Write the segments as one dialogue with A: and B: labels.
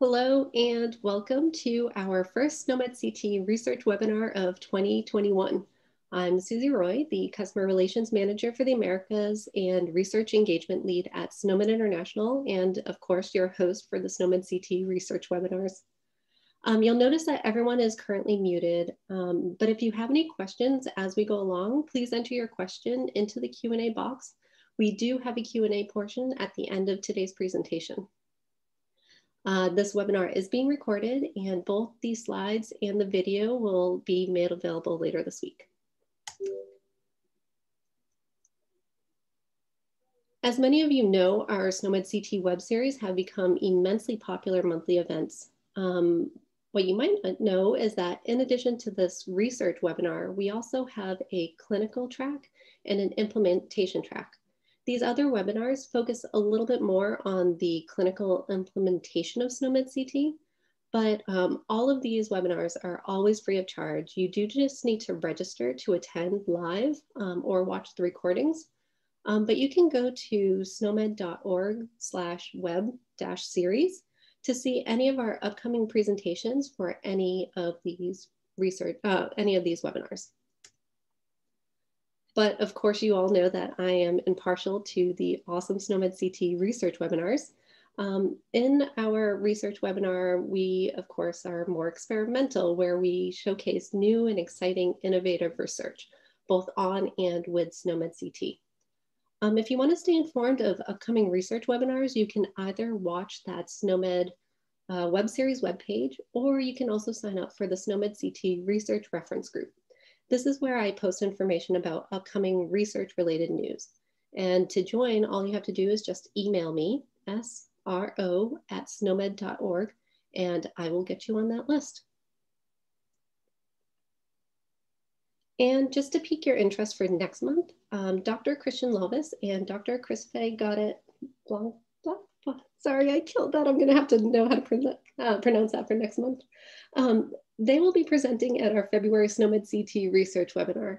A: Hello and welcome to our first SNOMED CT research webinar of 2021. I'm Susie Roy, the Customer Relations Manager for the Americas and Research Engagement Lead at SNOMED International, and of course, your host for the SNOMED CT research webinars. Um, you'll notice that everyone is currently muted, um, but if you have any questions as we go along, please enter your question into the Q&A box. We do have a Q&A portion at the end of today's presentation. Uh, this webinar is being recorded and both the slides and the video will be made available later this week. As many of you know, our SNOMED CT web series have become immensely popular monthly events. Um, what you might not know is that in addition to this research webinar, we also have a clinical track and an implementation track. These other webinars focus a little bit more on the clinical implementation of SNOMED CT, but um, all of these webinars are always free of charge. You do just need to register to attend live um, or watch the recordings. Um, but you can go to snomed.org slash web dash series to see any of our upcoming presentations for any of these research, uh, any of these webinars. But of course, you all know that I am impartial to the awesome SNOMED CT research webinars. Um, in our research webinar, we, of course, are more experimental, where we showcase new and exciting innovative research, both on and with SNOMED CT. Um, if you want to stay informed of upcoming research webinars, you can either watch that SNOMED uh, web series webpage, or you can also sign up for the SNOMED CT research reference group. This is where I post information about upcoming research related news. And to join, all you have to do is just email me, sro at snomed.org, and I will get you on that list. And just to pique your interest for next month, um, Dr. Christian Lovis and Dr. Chris Fay got it. Blanc, blanc, blanc. Sorry, I killed that. I'm going to have to know how to uh, pronounce that for next month. Um, they will be presenting at our February SNOMED CT research webinar.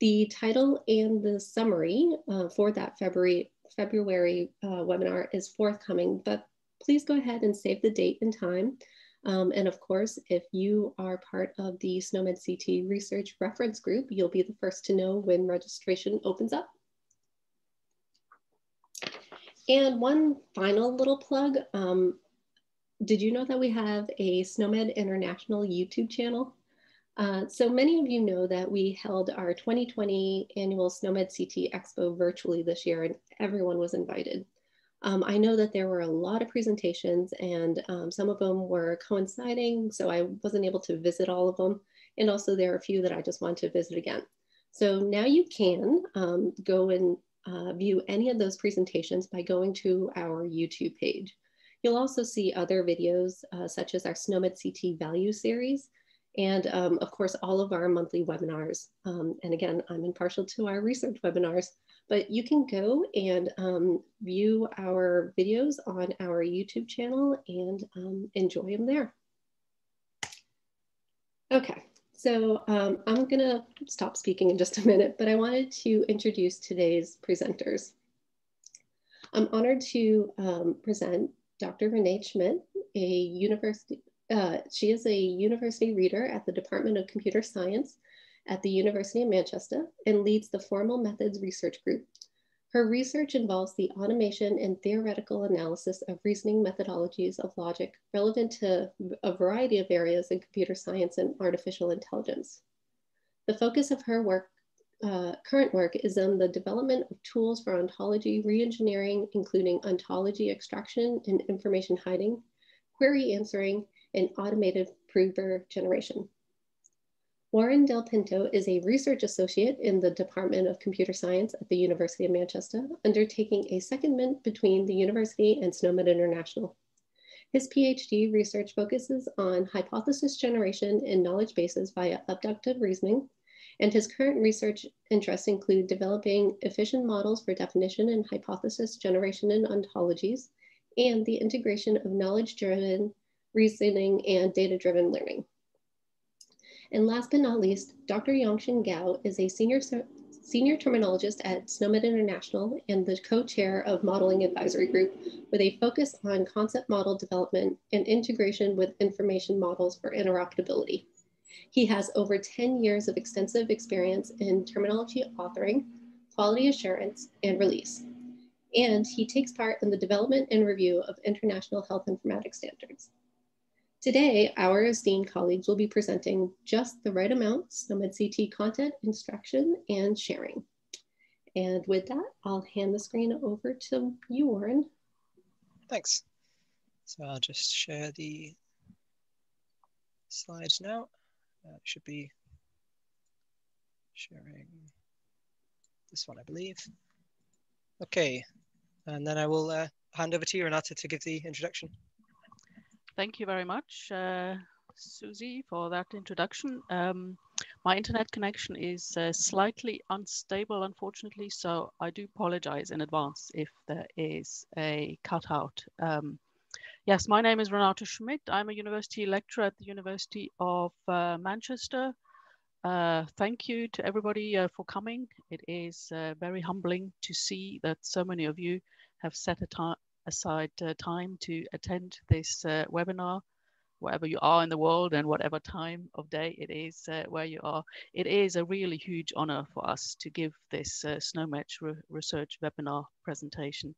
A: The title and the summary uh, for that February, February uh, webinar is forthcoming, but please go ahead and save the date and time. Um, and of course, if you are part of the SNOMED CT research reference group, you'll be the first to know when registration opens up. And one final little plug, um, did you know that we have a SNOMED International YouTube channel? Uh, so many of you know that we held our 2020 annual SNOMED CT Expo virtually this year and everyone was invited. Um, I know that there were a lot of presentations and um, some of them were coinciding, so I wasn't able to visit all of them. And also there are a few that I just want to visit again. So now you can um, go and uh, view any of those presentations by going to our YouTube page. You'll also see other videos uh, such as our SNOMED CT value series and um, of course all of our monthly webinars. Um, and again, I'm impartial to our research webinars, but you can go and um, view our videos on our YouTube channel and um, enjoy them there. Okay, so um, I'm gonna stop speaking in just a minute, but I wanted to introduce today's presenters. I'm honored to um, present Dr. Renee Schmidt, a university, uh, she is a university reader at the Department of Computer Science at the University of Manchester and leads the Formal Methods Research Group. Her research involves the automation and theoretical analysis of reasoning methodologies of logic relevant to a variety of areas in computer science and artificial intelligence. The focus of her work uh, current work is on the development of tools for ontology reengineering, including ontology extraction and information hiding, query answering, and automated prover generation. Warren Del Pinto is a research associate in the Department of Computer Science at the University of Manchester, undertaking a secondment between the university and SNOMED International. His PhD research focuses on hypothesis generation in knowledge bases via abductive reasoning, and his current research interests include developing efficient models for definition and hypothesis generation in ontologies, and the integration of knowledge-driven reasoning and data-driven learning. And last but not least, Dr. Yongsheng Gao is a senior senior terminologist at SNOMED International and the co-chair of Modeling Advisory Group with a focus on concept model development and integration with information models for interoperability. He has over 10 years of extensive experience in terminology authoring, quality assurance, and release. And he takes part in the development and review of international health informatics standards. Today, our esteemed colleagues will be presenting just the right amounts of CT content, extraction, and sharing. And with that, I'll hand the screen over to you, Warren.
B: Thanks. So I'll just share the slides now. Uh, should be sharing this one, I believe. Okay, and then I will uh, hand over to you, Renate, to give the introduction.
C: Thank you very much, uh, Susie, for that introduction. Um, my internet connection is uh, slightly unstable, unfortunately, so I do apologize in advance if there is a cutout. Um, yes, my name is Renate Schmidt. I'm a university lecturer at the University of uh, Manchester. Uh, thank you to everybody uh, for coming. It is uh, very humbling to see that so many of you have set aside uh, time to attend this uh, webinar, wherever you are in the world and whatever time of day it is where you are. It is a really huge honor for us to give this SNOMED re research webinar presentation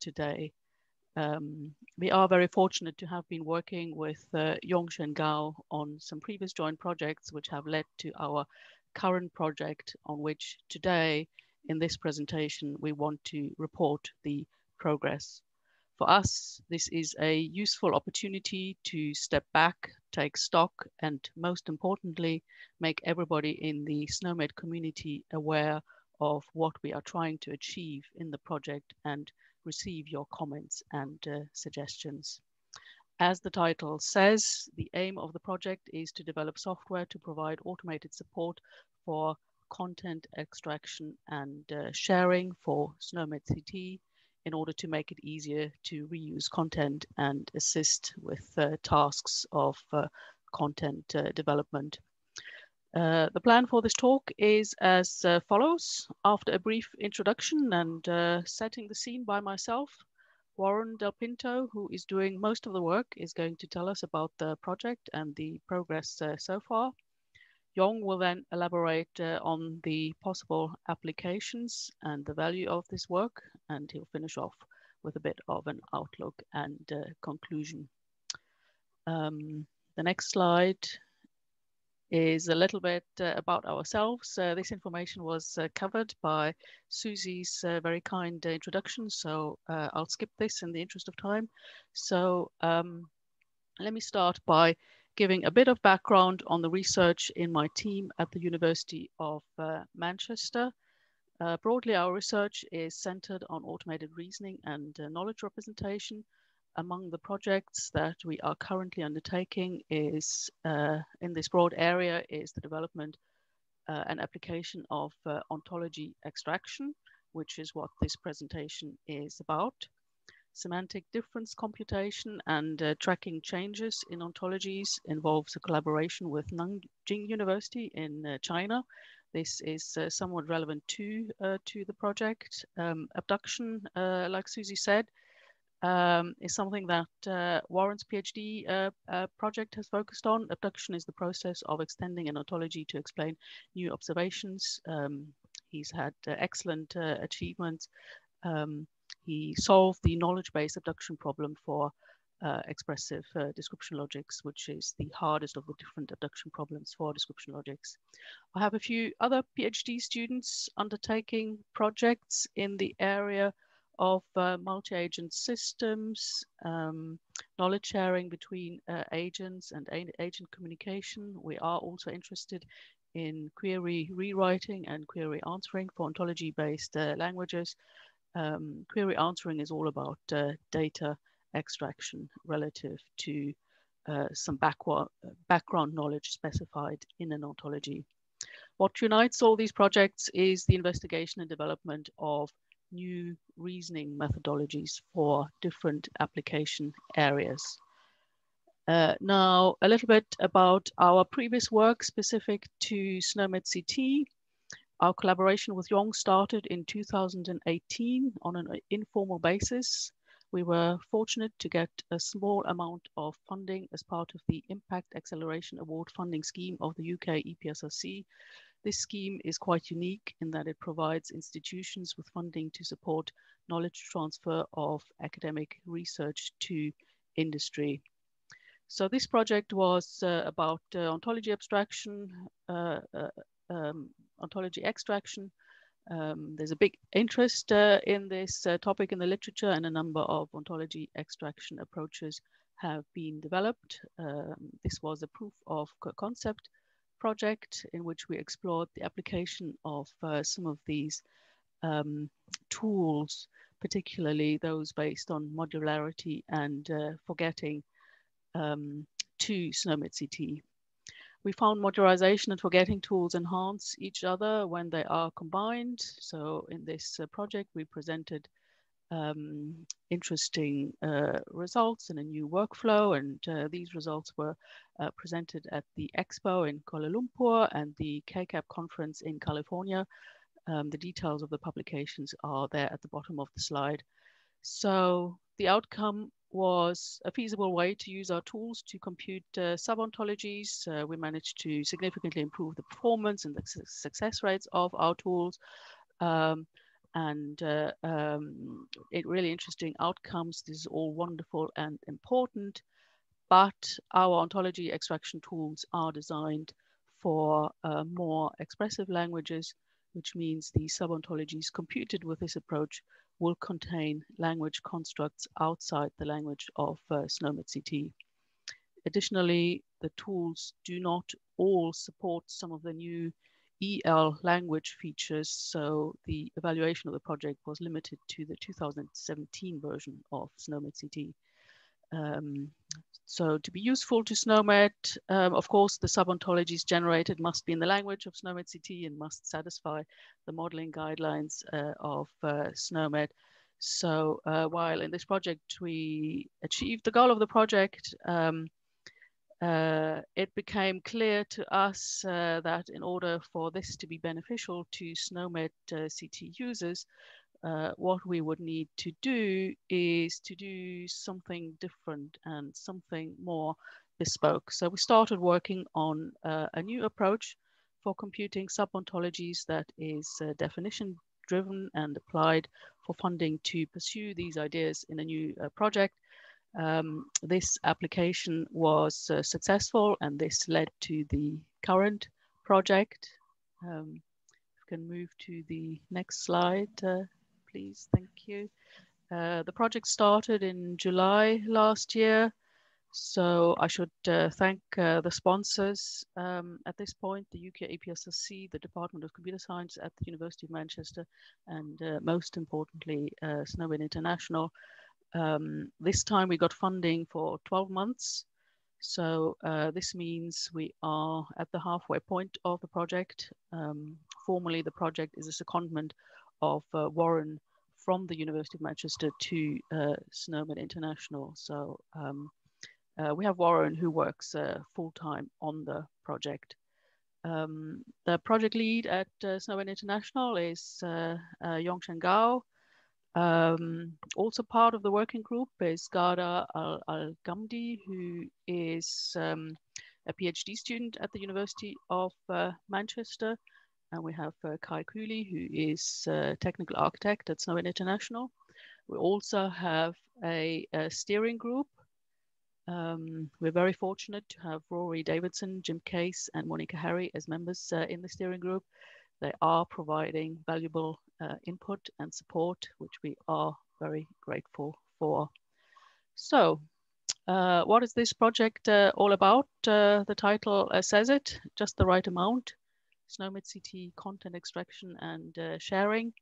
C: today. Um, we are very fortunate to have been working with uh, Yongsheng Gao on some previous joint projects which have led to our current project on which today in this presentation we want to report the progress. For us, this is a useful opportunity to step back, take stock, and most importantly, make everybody in the SNOMED community aware of what we are trying to achieve in the project and receive your comments and uh, suggestions. As the title says, the aim of the project is to develop software to provide automated support for content extraction and uh, sharing for SNOMED CT in order to make it easier to reuse content and assist with uh, tasks of uh, content uh, development. Uh, the plan for this talk is as uh, follows. After a brief introduction and uh, setting the scene by myself, Warren Del Pinto, who is doing most of the work, is going to tell us about the project and the progress so far. Yong will then elaborate uh, on the possible applications and the value of this work, and he'll finish off with a bit of an outlook and uh, conclusion. Um, the next slide is a little bit uh, about ourselves. Uh, this information was uh, covered by Susie's very kind introduction, so I'll skip this in the interest of time. So um, let me start by giving a bit of background on the research in my team at the University of uh, Manchester. Uh, broadly, our research is centered on automated reasoning and uh, knowledge representation. Among the projects that we are currently undertaking is, uh, in this broad area, is the development uh, and application of uh, ontology extraction, which is what this presentation is about semantic difference computation and uh, tracking changes in ontologies involves a collaboration with Nanjing University in uh, China. This is uh, somewhat relevant to, to the project. Um, abduction, like Susie said, um, is something that uh, Warren's PhD project has focused on. Abduction is the process of extending an ontology to explain new observations. Um, he's had excellent achievements um, he solved the knowledge-based abduction problem for uh, expressive uh, description logics, which is the hardest of the different abduction problems for description logics. I have a few other PhD students undertaking projects in the area of uh, multi-agent systems, um, knowledge sharing between uh, agents and agent communication. We are also interested in query rewriting and query answering for ontology-based uh, languages, um, query answering is all about uh, data extraction relative to uh, some background knowledge specified in an ontology. What unites all these projects is the investigation and development of new reasoning methodologies for different application areas. Uh, now, a little bit about our previous work specific to SNOMED CT. our collaboration with Yong started in 2018 on an informal basis. We were fortunate to get a small amount of funding as part of the Impact Acceleration Award funding scheme of the UK EPSRC. This scheme is quite unique in that it provides institutions with funding to support knowledge transfer of academic research to industry. So this project was uh, about uh, ontology abstraction, uh, uh um, ontology extraction. Um, there's a big interest uh, in this uh, topic in the literature and a number of ontology extraction approaches have been developed. Um, this was a proof of concept project in which we explored the application of some of these um, tools, particularly those based on modularity and forgetting um, to SNOMED-CT. We found modularization and forgetting tools enhance each other when they are combined. So in this uh, project, we presented um, interesting uh, results and a new workflow. And uh, these results were uh, presented at the Expo in Kuala Lumpur and the KCAP conference in California. Um, the details of the publications are there at the bottom of the slide. So the outcome was a feasible way to use our tools to compute uh, sub-ontologies. Uh, we managed to significantly improve the performance and the su success rates of our tools. Um, and uh, um, it really interesting outcomes. This is all wonderful and important, but our ontology extraction tools are designed for uh, more expressive languages, which means the sub-ontologies computed with this approach will contain language constructs outside the language of uh, SNOMED-CT. Additionally, the tools do not all support some of the new EL language features, so the evaluation of the project was limited to the 2017 version of SNOMED-CT. Um, so to be useful to SNOMED, um, of course, the sub-ontologies generated must be in the language of SNOMED-CT and must satisfy the modeling guidelines uh, of uh, SNOMED. So uh, while in this project we achieved the goal of the project, um, uh, it became clear to us uh, that in order for this to be beneficial to SNOMED uh, CT users, uh, what we would need to do is to do something different and something more bespoke. So we started working on uh, a new approach for computing sub-ontologies that is uh, definition driven and applied for funding to pursue these ideas in a new project. Um, this application was uh, successful and this led to the current project. Um, can move to the next slide, uh, please. Thank you. Uh, the project started in July last year. So I should uh, thank uh, the sponsors um, at this point, the UK EPSRC, the Department of Computer Science at the University of Manchester, and uh, most importantly, uh, SNOMED International. Um, this time we got funding for 12 months. So uh, this means we are at the halfway point of the project. Um, formally, the project is a secondment of uh, Warren from the University of Manchester to uh, SNOMED International. So um, uh, we have Warren who works uh, full-time on the project. Um, the project lead at uh, SNOMED International is uh, Gao. Um, also part of the working group is Ghada Al-Ghamdi, who is um, a PhD student at the University of uh, Manchester. And we have uh, Kai Kewley, who is uh, technical architect at SNOMED International. We also have a, a steering group. Um, we're very fortunate to have Rory Davidson, Jim Case, and Monica Harry as members uh, in the steering group. They are providing valuable uh, input and support, which we are very grateful for. So, uh, what is this project uh, all about? Uh, the title uh, says it, just the right amount. SNOMED CT content extraction and uh, sharing.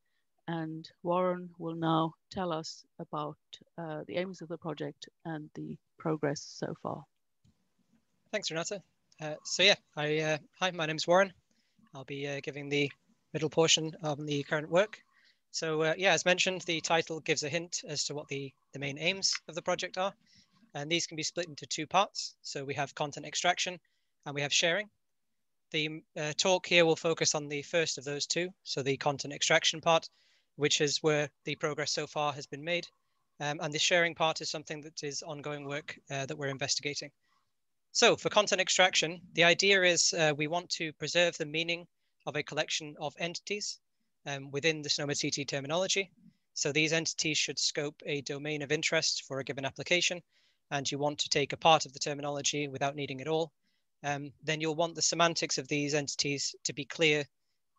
C: And Warren will now tell us about the aims of the project and the progress so far.
B: Thanks, Renate. So yeah, I, hi, my name is Warren. I'll be giving the middle portion of the current work. So uh, yeah, as mentioned, the title gives a hint as to what the, the main aims of the project are. And these can be split into two parts. So we have content extraction and we have sharing. the uh, talk here will focus on the first of those two, so the content extraction part, which is where the progress so far has been made. Um, and the sharing part is something that is ongoing work uh, that we're investigating. So for content extraction, the idea is uh, we want to preserve the meaning of a collection of entities um, within the SNOMED-CT terminology. So these entities should scope a domain of interest for a given application, and you want to take a part of the terminology without needing it all, um, then you'll want the semantics of these entities to be clear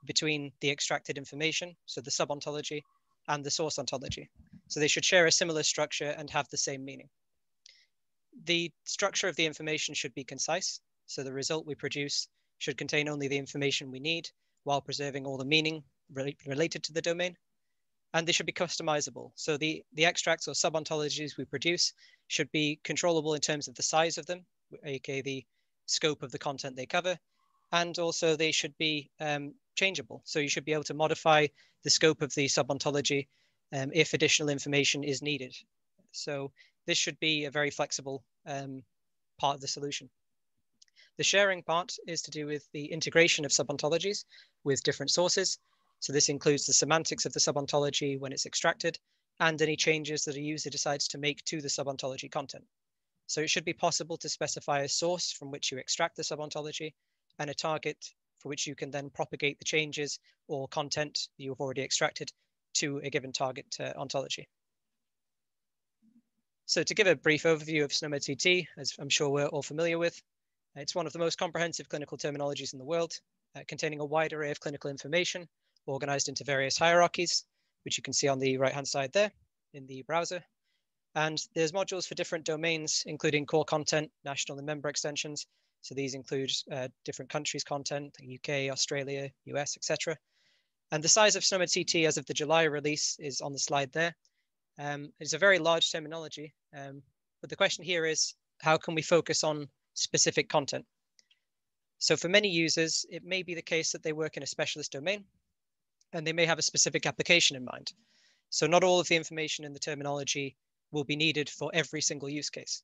B: between the extracted information, so the subontology, and the source ontology. So they should share a similar structure and have the same meaning. The structure of the information should be concise. So the result we produce should contain only the information we need while preserving all the meaning re related to the domain. And they should be customizable. So the, the extracts or subontologies we produce should be controllable in terms of the size of them, aka the scope of the content they cover. And also they should be um, changeable. So you should be able to modify the scope of the subontology um, if additional information is needed. So this should be a very flexible um, part of the solution. The sharing part is to do with the integration of subontologies with different sources. So this includes the semantics of the subontology when it's extracted and any changes that a user decides to make to the subontology content. So it should be possible to specify a source from which you extract the subontology and a target for which you can then propagate the changes or content you've already extracted to a given target uh, ontology. So to give a brief overview of SNOMED-CT, as I'm sure we're all familiar with, it's one of the most comprehensive clinical terminologies in the world, uh, containing a wide array of clinical information organized into various hierarchies, which you can see on the right-hand side there in the browser. And there's modules for different domains, including core content, national and member extensions, so these include uh, different countries' content, UK, Australia, US, etc. And the size of SNOMED-CT as of the July release is on the slide there. Um, it's a very large terminology, um, but the question here is, how can we focus on specific content? So for many users, it may be the case that they work in a specialist domain and they may have a specific application in mind. So not all of the information in the terminology will be needed for every single use case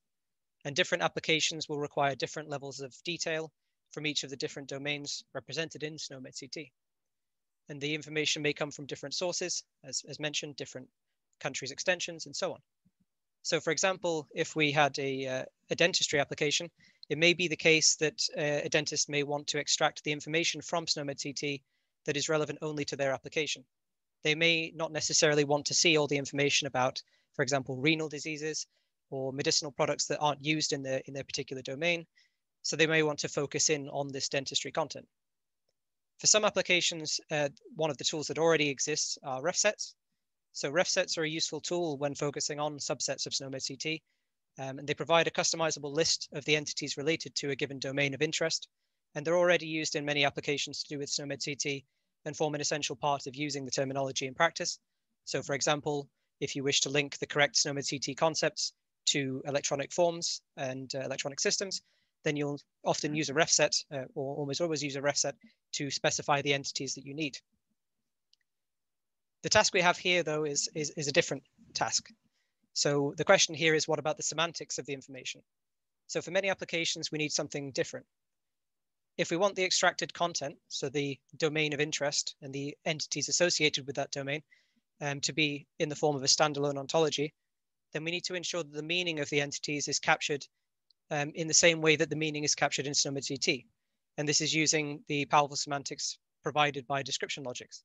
B: and different applications will require different levels of detail from each of the different domains represented in SNOMED-CT. And the information may come from different sources, as, as mentioned, different countries' extensions, and so on. So for example, if we had a, uh, a dentistry application, it may be the case that uh, a dentist may want to extract the information from SNOMED-CT that is relevant only to their application. They may not necessarily want to see all the information about, for example, renal diseases or medicinal products that aren't used in their, in their particular domain. So they may want to focus in on this dentistry content. For some applications, uh, one of the tools that already exists are refsets. So refsets are a useful tool when focusing on subsets of SNOMED-CT, um, and they provide a customizable list of the entities related to a given domain of interest. And they're already used in many applications to do with SNOMED-CT and form an essential part of using the terminology in practice. So for example, if you wish to link the correct SNOMED-CT concepts to electronic forms and uh, electronic systems, then you'll often use a refset uh, or almost always use a refset to specify the entities that you need. The task we have here though is, is, is a different task. So the question here is what about the semantics of the information? So for many applications, we need something different. If we want the extracted content, so the domain of interest and the entities associated with that domain um, to be in the form of a standalone ontology, then we need to ensure that the meaning of the entities is captured um, in the same way that the meaning is captured in SNOMED-CT. And this is using the powerful semantics provided by description logics.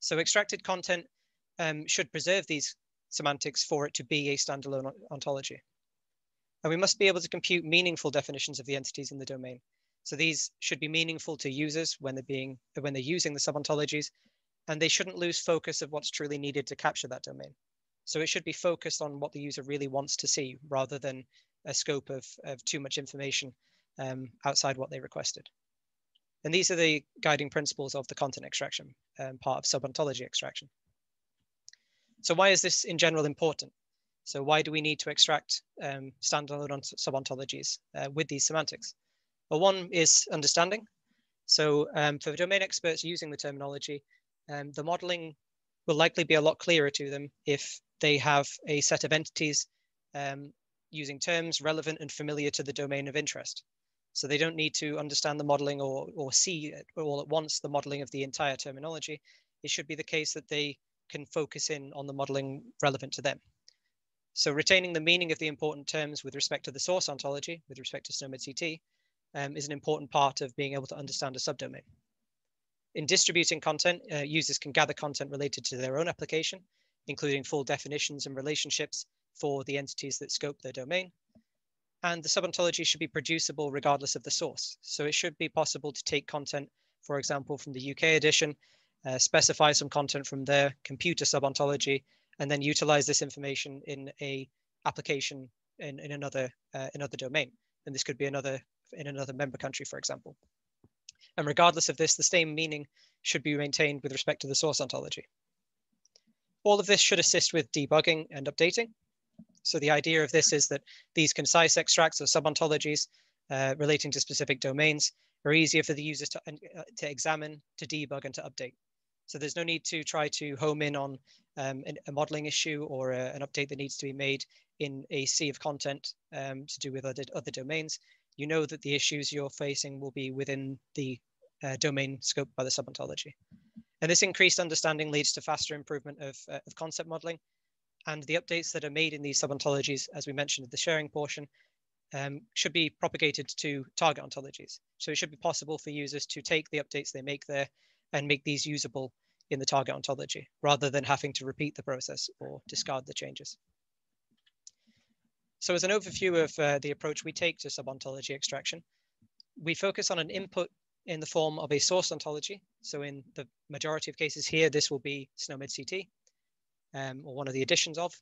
B: So extracted content um, should preserve these semantics for it to be a standalone ontology. And we must be able to compute meaningful definitions of the entities in the domain. So these should be meaningful to users when they're being when they're using the subontologies, and they shouldn't lose focus of what's truly needed to capture that domain. So it should be focused on what the user really wants to see rather than a scope of, of too much information um, outside what they requested. And these are the guiding principles of the content extraction, um, part of subontology extraction. So why is this in general important? So why do we need to extract um, standalone subontologies uh, with these semantics? Well, one is understanding. So um, for domain experts using the terminology, um, the modeling will likely be a lot clearer to them if they have a set of entities um, using terms relevant and familiar to the domain of interest. So they don't need to understand the modeling or, or see all at once the modeling of the entire terminology. It should be the case that they can focus in on the modeling relevant to them. So retaining the meaning of the important terms with respect to the source ontology, with respect to SNOMED CT, um, is an important part of being able to understand a subdomain. In distributing content, uh, users can gather content related to their own application, including full definitions and relationships for the entities that scope their domain. And the subontology should be producible regardless of the source. So it should be possible to take content, for example, from the UK edition, uh, specify some content from their computer subontology, and then utilize this information in a application in, in another uh, another domain. And this could be another in another member country, for example. And regardless of this, the same meaning should be maintained with respect to the source ontology. All of this should assist with debugging and updating. So the idea of this is that these concise extracts or subontologies uh, relating to specific domains are easier for the users to, uh, to examine, to debug, and to update. So there's no need to try to home in on um, an, a modeling issue or a, an update that needs to be made in a sea of content um, to do with other, other domains you know that the issues you're facing will be within the uh, domain scope by the subontology. And this increased understanding leads to faster improvement of, uh, of concept modeling. And the updates that are made in these subontologies, as we mentioned at the sharing portion, um, should be propagated to target ontologies. So it should be possible for users to take the updates they make there and make these usable in the target ontology, rather than having to repeat the process or discard the changes. So as an overview of uh, the approach we take to subontology extraction, we focus on an input in the form of a source ontology. So in the majority of cases here, this will be SNOMED CT, um, or one of the additions of,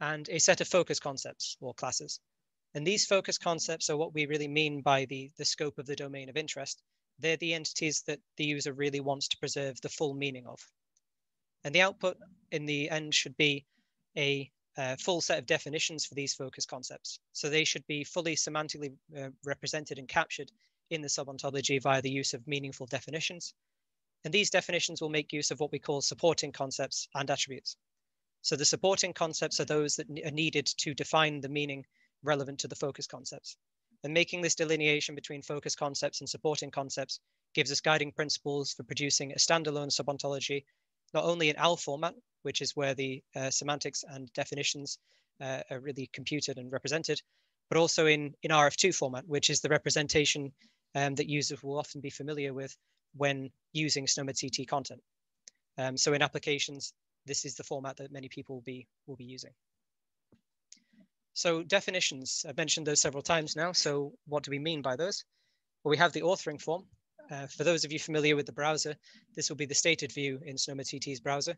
B: and a set of focus concepts or classes. And these focus concepts are what we really mean by the, the scope of the domain of interest. They're the entities that the user really wants to preserve the full meaning of. And the output in the end should be a a full set of definitions for these focus concepts. So they should be fully semantically uh, represented and captured in the subontology via the use of meaningful definitions. And these definitions will make use of what we call supporting concepts and attributes. So the supporting concepts are those that are needed to define the meaning relevant to the focus concepts. And making this delineation between focus concepts and supporting concepts gives us guiding principles for producing a standalone subontology, not only in OWL format, which is where the uh, semantics and definitions uh, are really computed and represented, but also in, in RF2 format, which is the representation um, that users will often be familiar with when using SNOMED CT content. Um, so in applications, this is the format that many people will be, will be using. So definitions, I've mentioned those several times now. So what do we mean by those? Well, we have the authoring form. Uh, for those of you familiar with the browser, this will be the stated view in SNOMED CT's browser.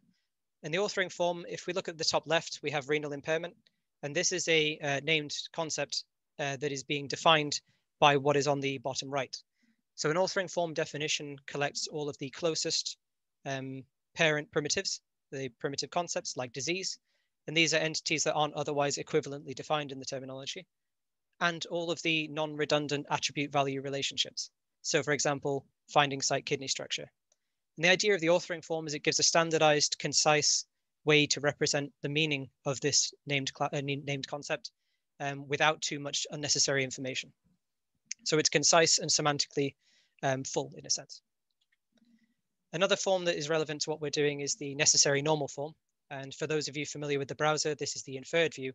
B: In the authoring form, if we look at the top left, we have renal impairment. And this is a uh, named concept uh, that is being defined by what is on the bottom right. So an authoring form definition collects all of the closest um, parent primitives, the primitive concepts like disease. And these are entities that aren't otherwise equivalently defined in the terminology. And all of the non-redundant attribute value relationships. So for example, finding site kidney structure, and the idea of the authoring form is it gives a standardized, concise way to represent the meaning of this named, uh, named concept um, without too much unnecessary information. So it's concise and semantically um, full in a sense. Another form that is relevant to what we're doing is the necessary normal form. And for those of you familiar with the browser, this is the inferred view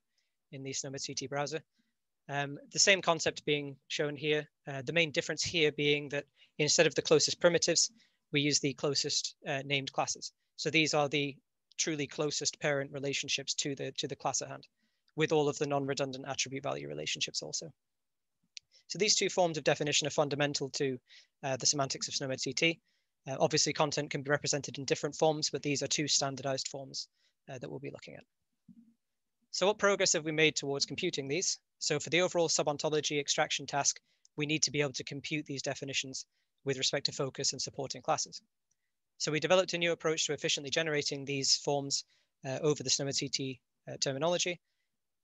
B: in the SNOMED CT browser. Um, the same concept being shown here, uh, the main difference here being that instead of the closest primitives, we use the closest uh, named classes. So these are the truly closest parent relationships to the, to the class at hand with all of the non-redundant attribute value relationships also. So these two forms of definition are fundamental to uh, the semantics of SNOMED CT. Uh, obviously, content can be represented in different forms, but these are two standardized forms uh, that we'll be looking at. So what progress have we made towards computing these? So for the overall subontology extraction task, we need to be able to compute these definitions with respect to focus and supporting classes. So we developed a new approach to efficiently generating these forms uh, over the SNOMED CT uh, terminology.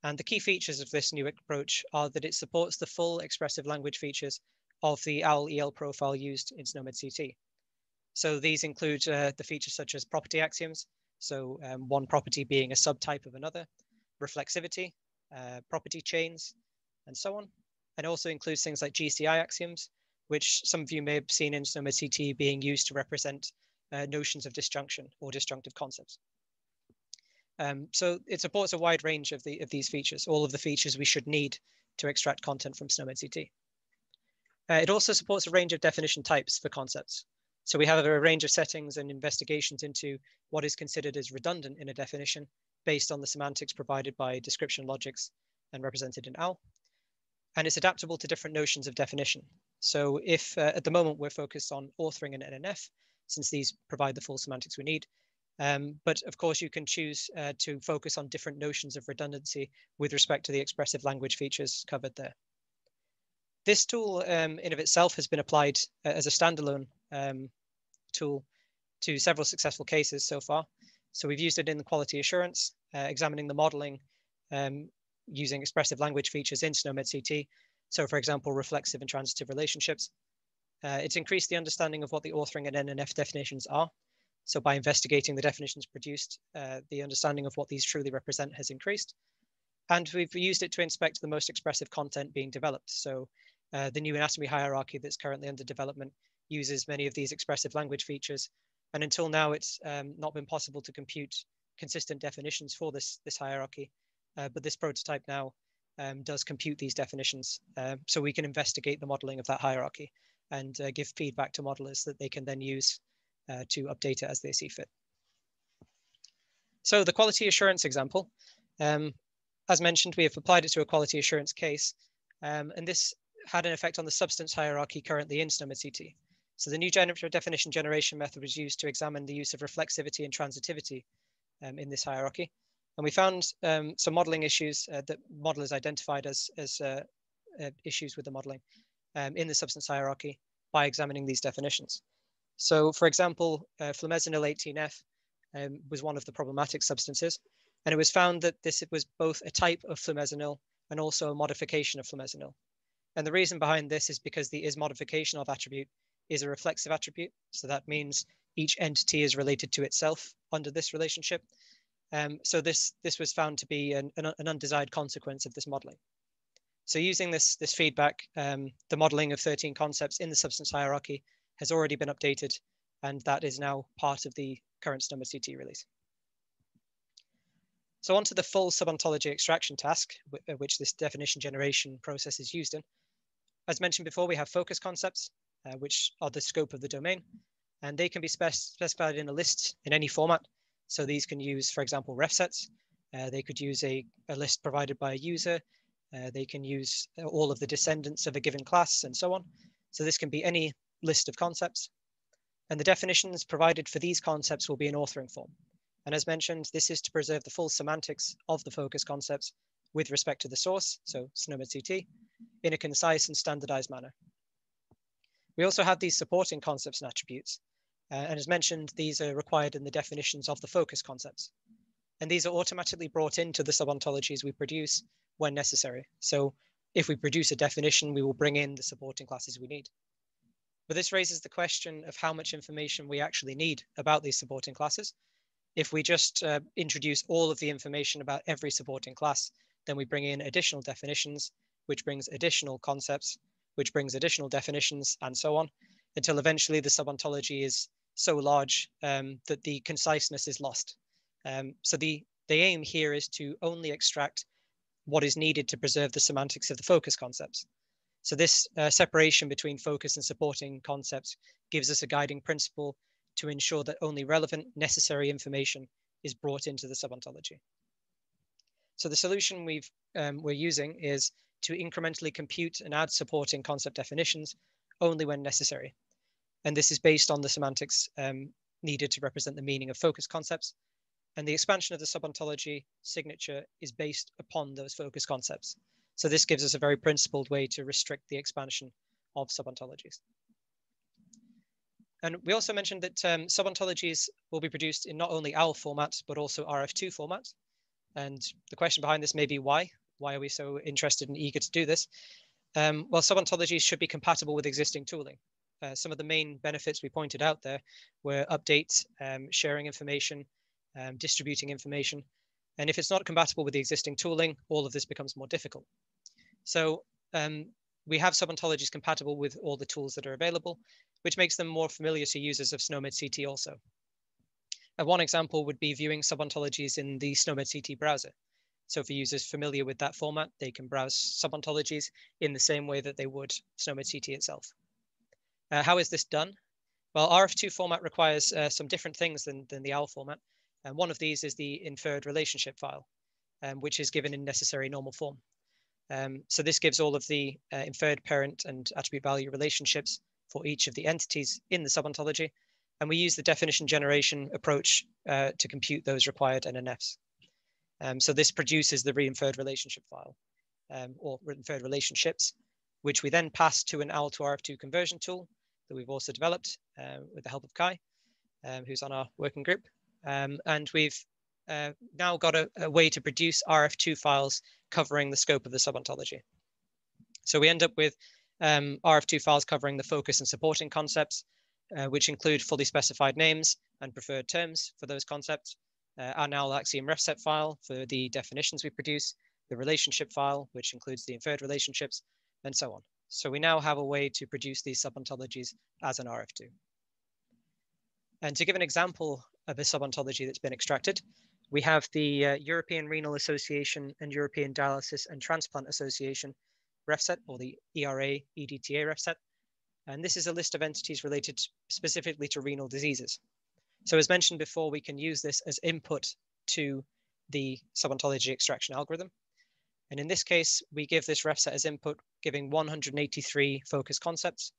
B: And the key features of this new approach are that it supports the full expressive language features of the OWL EL profile used in SNOMED CT. So these include uh, the features such as property axioms, so um, one property being a subtype of another, reflexivity, uh, property chains, and so on. and also includes things like GCI axioms, which some of you may have seen in SNOMED CT being used to represent uh, notions of disjunction or disjunctive concepts. Um, so it supports a wide range of, the, of these features, all of the features we should need to extract content from SNOMED CT. Uh, it also supports a range of definition types for concepts. So we have a range of settings and investigations into what is considered as redundant in a definition based on the semantics provided by description logics and represented in OWL. And it's adaptable to different notions of definition. So if uh, at the moment we're focused on authoring and NNF, since these provide the full semantics we need, um, but of course, you can choose uh, to focus on different notions of redundancy with respect to the expressive language features covered there. This tool um, in of itself has been applied uh, as a standalone um, tool to several successful cases so far. So we've used it in the quality assurance, uh, examining the modeling um, using expressive language features in SNOMED CT. So for example, reflexive and transitive relationships. Uh, it's increased the understanding of what the authoring and NNF definitions are so by investigating the definitions produced, uh, the understanding of what these truly represent has increased. And we've used it to inspect the most expressive content being developed. So uh, the new anatomy hierarchy that's currently under development uses many of these expressive language features. And until now, it's um, not been possible to compute consistent definitions for this, this hierarchy. Uh, but this prototype now um, does compute these definitions. Uh, so we can investigate the modeling of that hierarchy and uh, give feedback to modelers that they can then use uh, to update it as they see fit. So the quality assurance example, um, as mentioned, we have applied it to a quality assurance case, um, and this had an effect on the substance hierarchy currently in SNOMED CT. So the new definition generation method was used to examine the use of reflexivity and transitivity um, in this hierarchy. And we found um, some modeling issues uh, that modelers identified as, as uh, uh, issues with the modeling um, in the substance hierarchy by examining these definitions. So for example, uh, flumazenil 18F um, was one of the problematic substances. And it was found that this was both a type of flumazenil and also a modification of flumazenil. And the reason behind this is because the is modification of attribute is a reflexive attribute. So that means each entity is related to itself under this relationship. Um, so this, this was found to be an, an, an, undesired consequence of this modeling. So using this, this feedback, um, the modeling of 13 concepts in the substance hierarchy has already been updated, and that is now part of the current SNOMED CT release. So onto the full subontology extraction task, uh, which this definition generation process is used in. As mentioned before, we have focus concepts, uh, which are the scope of the domain, and they can be spec specified in a list in any format. So these can use, for example, ref sets. Uh, they could use a, a, list provided by a user. Uh, they can use all of the descendants of a given class and so on. So this can be any list of concepts. And the definitions provided for these concepts will be in authoring form. And as mentioned, this is to preserve the full semantics of the focus concepts with respect to the source, so SNOMED CT, in a concise and standardized manner. We also have these supporting concepts and attributes. Uh, and as mentioned, these are required in the definitions of the focus concepts. And these are automatically brought into the subontologies we produce when necessary. So if we produce a definition, we will bring in the supporting classes we need. But this raises the question of how much information we actually need about these supporting classes. If we just uh, introduce all of the information about every supporting class, then we bring in additional definitions, which brings additional concepts, which brings additional definitions, and so on, until eventually the subontology is so large um, that the conciseness is lost. Um, so the, the aim here is to only extract what is needed to preserve the semantics of the focus concepts. So this uh, separation between focus and supporting concepts gives us a guiding principle to ensure that only relevant necessary information is brought into the subontology. So the solution we've, um, we're using is to incrementally compute and add supporting concept definitions only when necessary. And this is based on the semantics um, needed to represent the meaning of focus concepts. And the expansion of the subontology signature is based upon those focus concepts. So this gives us a very principled way to restrict the expansion of subontologies. And we also mentioned that um, subontologies will be produced in not only OWL format, but also RF2 format. And the question behind this may be why? Why are we so interested and eager to do this? Um, well, subontologies should be compatible with existing tooling. Uh, some of the main benefits we pointed out there were updates, um, sharing information, um, distributing information. And if it's not compatible with the existing tooling, all of this becomes more difficult. So um, we have subontologies compatible with all the tools that are available, which makes them more familiar to users of SNOMED CT also. Uh, one example would be viewing subontologies in the SNOMED CT browser. So for users familiar with that format, they can browse subontologies in the same way that they would SNOMED CT itself. Uh, how is this done? Well, RF2 format requires uh, some different things than, than the OWL format. And one of these is the inferred relationship file, um, which is given in necessary normal form. Um, so this gives all of the uh, inferred parent and attribute value relationships for each of the entities in the subontology. And we use the definition generation approach uh, to compute those required NNFs. Um, so this produces the re-inferred relationship file um, or inferred relationships, which we then pass to an OWL to RF2 conversion tool that we've also developed uh, with the help of Kai, um, who's on our working group. Um, and we've uh, now got a, a, way to produce RF2 files covering the scope of the subontology. So we end up with um, RF2 files covering the focus and supporting concepts, uh, which include fully specified names and preferred terms for those concepts, uh, our OWL axiom refset file for the definitions we produce, the relationship file, which includes the inferred relationships, and so on. So we now have a way to produce these subontologies as an RF2. And to give an example of a subontology that's been extracted, we have the uh, European Renal Association and European Dialysis and Transplant Association RefSet, or the ERA EDTA RefSet. And this is a list of entities related specifically to renal diseases. So as mentioned before, we can use this as input to the subontology extraction algorithm. And in this case, we give this RefSet as input, giving 183 focus concepts.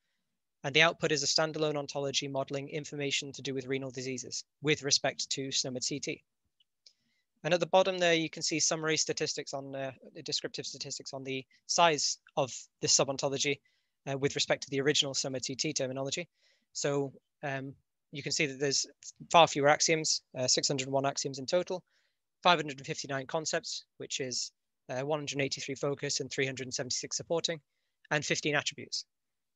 B: And the output is a standalone ontology modeling information to do with renal diseases with respect to SNOMED CT. And at the bottom there, you can see summary statistics on uh, descriptive statistics on the size of this subontology uh, with respect to the original SNOMED CT terminology. So um, you can see that there's far fewer axioms, uh, 601 axioms in total, 559 concepts, which is uh, 183 focus and 376 supporting, and 15 attributes.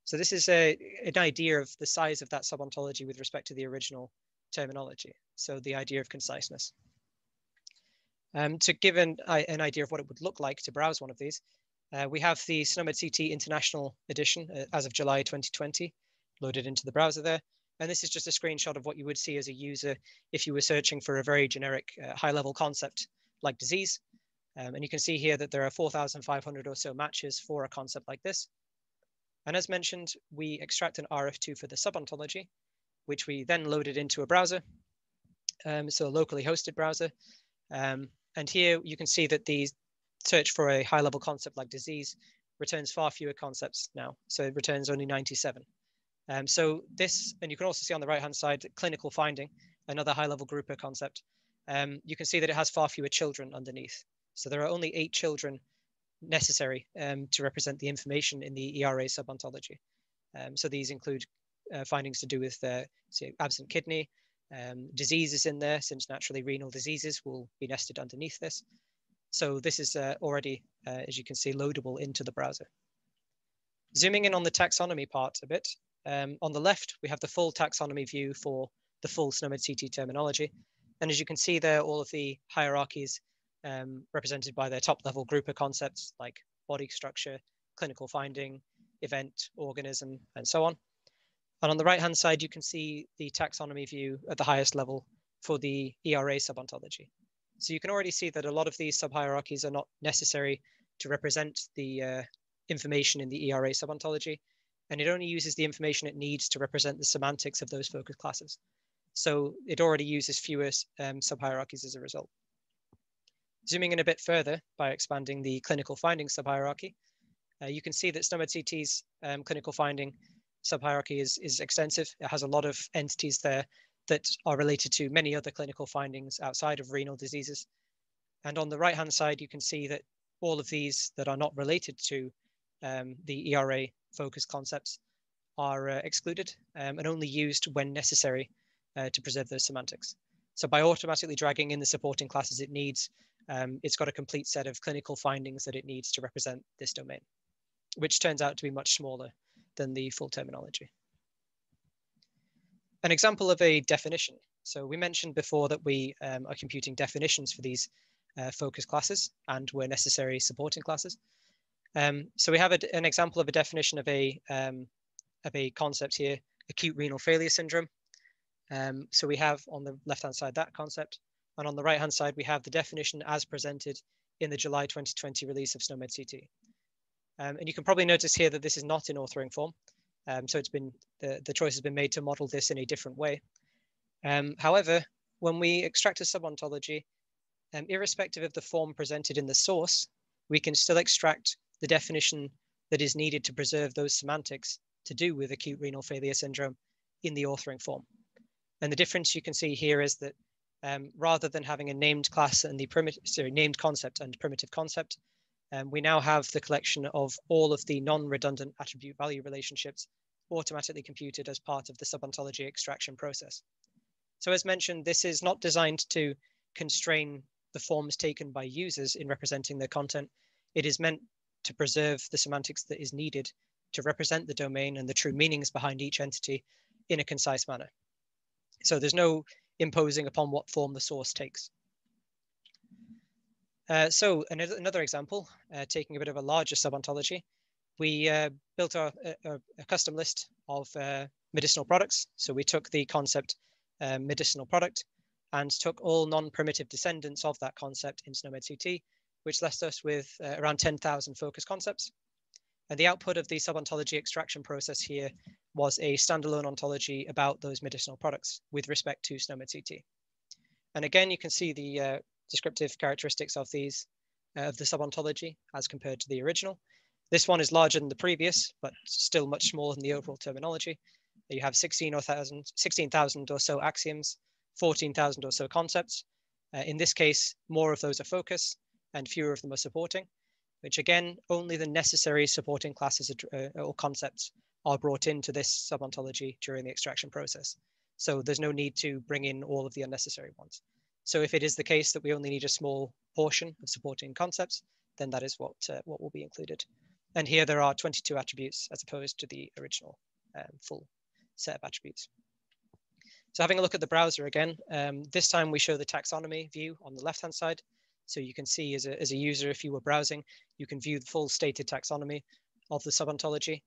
B: So this is a, an idea of the size of that subontology with respect to the original terminology. So the idea of conciseness. Um, to give an, an idea of what it would look like to browse one of these, uh, we have the SNOMED CT International Edition uh, as of July 2020 loaded into the browser there. And this is just a screenshot of what you would see as a user if you were searching for a very generic uh, high level concept like disease. Um, and you can see here that there are 4,500 or so matches for a concept like this. And as mentioned, we extract an RF2 for the subontology, which we then loaded into a browser. Um, so a locally hosted browser. Um, and here you can see that the search for a high level concept like disease returns far fewer concepts now. So it returns only 97. Um, so this, and you can also see on the right-hand side, clinical finding, another high-level grouper concept. Um, you can see that it has far fewer children underneath. So there are only eight children necessary um, to represent the information in the ERA subontology. Um, so these include uh, findings to do with uh, say, absent kidney, um, diseases in there, since naturally renal diseases will be nested underneath this. So this is uh, already, uh, as you can see, loadable into the browser. Zooming in on the taxonomy part a bit, um, on the left, we have the full taxonomy view for the full SNOMED CT terminology. And as you can see there, all of the hierarchies um, represented by their top level grouper concepts like body structure, clinical finding, event, organism, and so on. And on the right hand side, you can see the taxonomy view at the highest level for the ERA subontology. So you can already see that a lot of these subhierarchies are not necessary to represent the uh, information in the ERA subontology, and it only uses the information it needs to represent the semantics of those focus classes. So it already uses fewer um, subhierarchies as a result. Zooming in a bit further by expanding the clinical finding subhierarchy, uh, you can see that SNOMED CT's um, clinical finding subhierarchy is, is extensive. It has a lot of entities there that are related to many other clinical findings outside of renal diseases. And on the right-hand side, you can see that all of these that are not related to um, the ERA focus concepts are uh, excluded um, and only used when necessary uh, to preserve those semantics. So by automatically dragging in the supporting classes it needs, um, it's got a complete set of clinical findings that it needs to represent this domain, which turns out to be much smaller than the full terminology. An example of a definition. So we mentioned before that we um, are computing definitions for these uh, focus classes and where necessary supporting classes. Um, so we have a, an example of a definition of a, um, of a concept here, acute renal failure syndrome. Um, so we have on the left-hand side that concept, and on the right-hand side, we have the definition as presented in the July 2020 release of SNOMED CT. Um, and you can probably notice here that this is not in authoring form. Um, so it's been, the, the choice has been made to model this in a different way. Um, however, when we extract a subontology, irrespective of the form presented in the source, we can still extract the definition that is needed to preserve those semantics to do with acute renal failure syndrome in the authoring form. And the difference you can see here is that um, rather than having a named class and the primitive, sorry, named concept and primitive concept, um, we now have the collection of all of the non-redundant attribute value relationships automatically computed as part of the subontology extraction process. So as mentioned, this is not designed to constrain the forms taken by users in representing their content. It is meant to preserve the semantics that is needed to represent the domain and the true meanings behind each entity in a concise manner. So there's no imposing upon what form the source takes. Uh, so another, another example, uh, taking a bit of a larger subontology, we uh, built a, a, a, custom list of uh, medicinal products. So we took the concept uh, medicinal product and took all non-primitive descendants of that concept in SNOMED CT, which left us with uh, around 10,000 focus concepts. And the output of the subontology extraction process here was a standalone ontology about those medicinal products with respect to SNOMED CT. And again, you can see the uh, descriptive characteristics of these, uh, of the subontology as compared to the original. This one is larger than the previous, but still much smaller than the overall terminology. You have 16,000 16, or so axioms, 14,000 or so concepts. Uh, in this case, more of those are focus and fewer of them are supporting which again, only the necessary supporting classes uh, or concepts are brought into this subontology during the extraction process. So there's no need to bring in all of the unnecessary ones. So if it is the case that we only need a small portion of supporting concepts, then that is what, uh, what will be included. And here there are 22 attributes as opposed to the original um, full set of attributes. So having a look at the browser again, um, this time we show the taxonomy view on the left-hand side. So you can see as a, as a user, if you were browsing, you can view the full stated taxonomy of the subontology